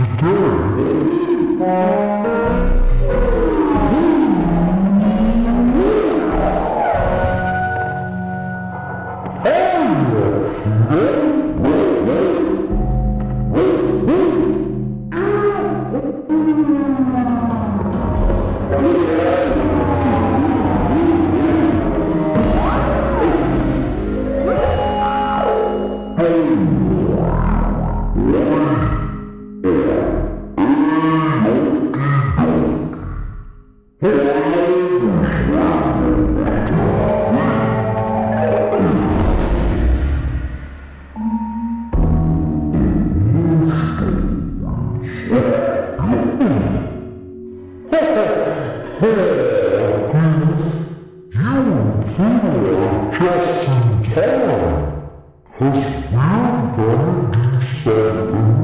Today Yeah.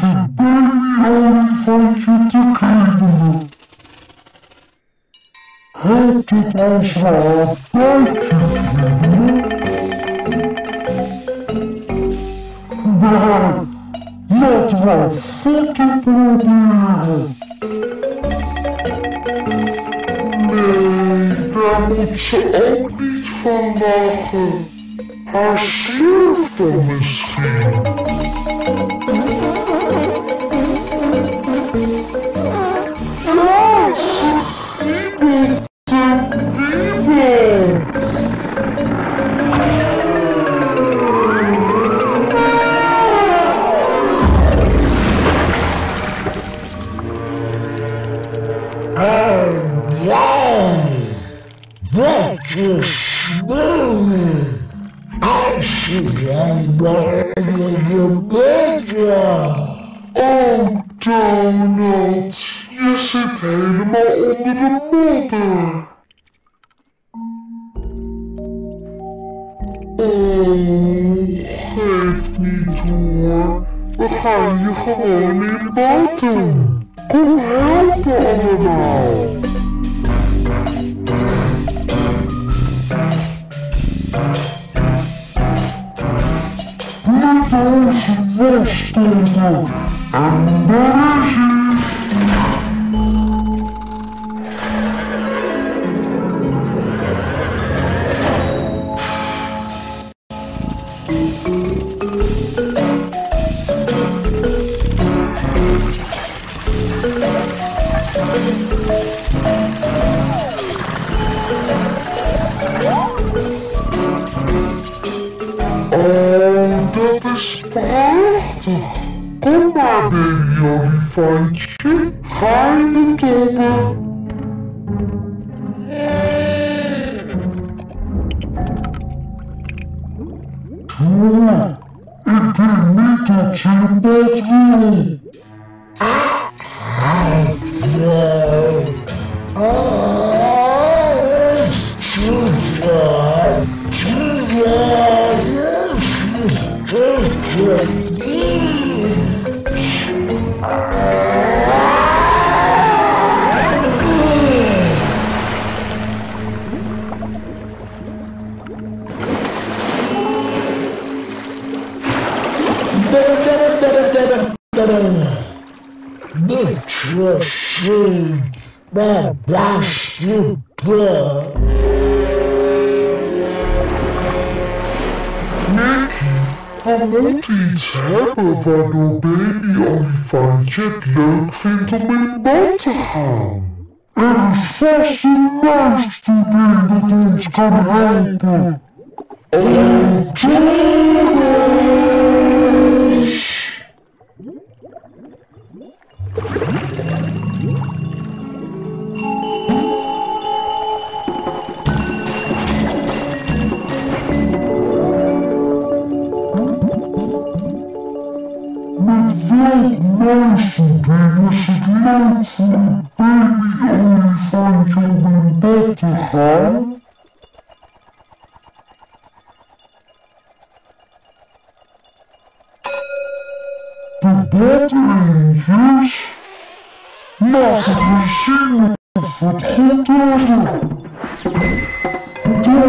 Help me to baby only fight you to cable. How did I start fighting? But not my fucking problem. Nee, daar moet ze ook niet van lachen. Haar slurft dan misschien. Oh, geef niet hoor. We gaan je gewoon in bad doen. Kom helpen allemaal. Met onze worstelen Nicky, we moeten iets hebben waardoor baby olifantje het leuk vindt om in bad te gaan. Er is vast een luisterding dat ons kan. Oh, Thomas! Met welk luisterding is het leuk voor een baby olifantje om in bed te gaan? De batterijtjes? Laten we zien of het goed is. De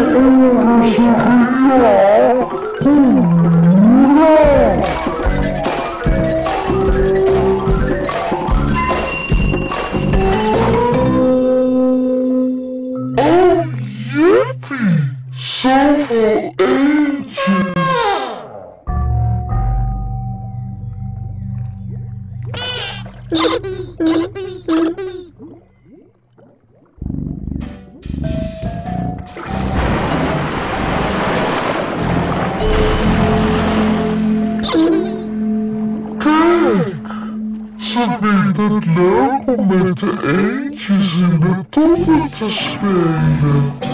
Ze vindt het leuk om met de eendjes in de toppen te spelen.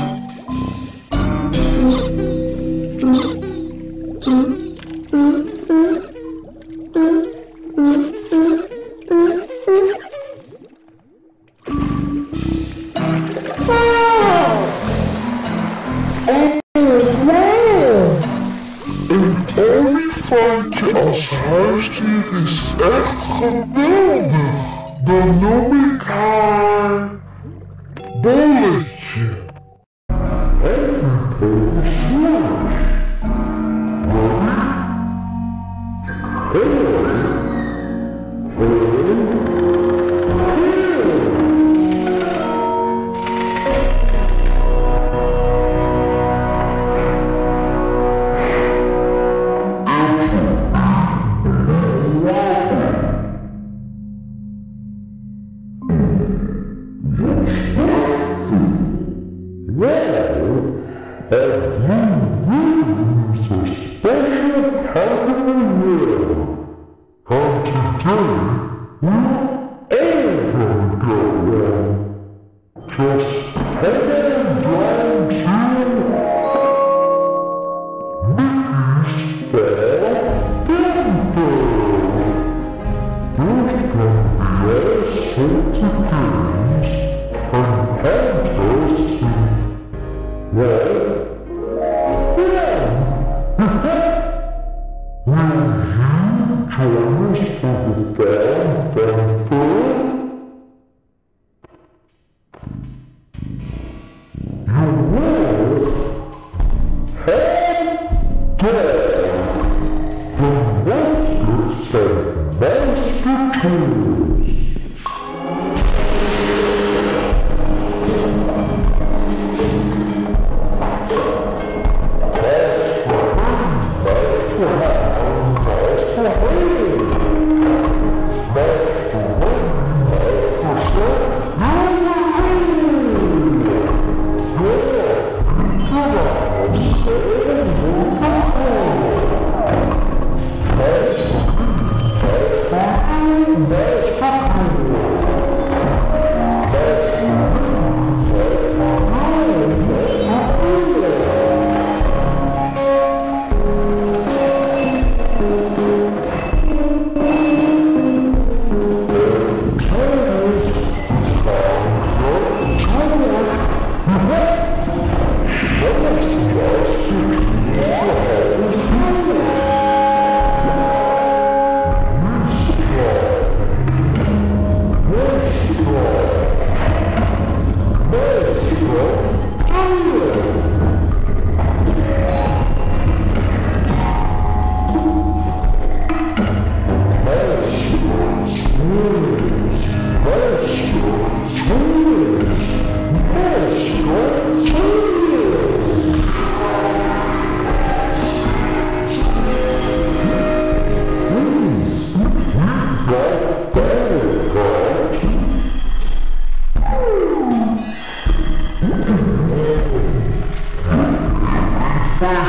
Een olifantje als huisdier is echt geweldig. Dan noem ik haar Bolletje. Even over slaap. Fashion.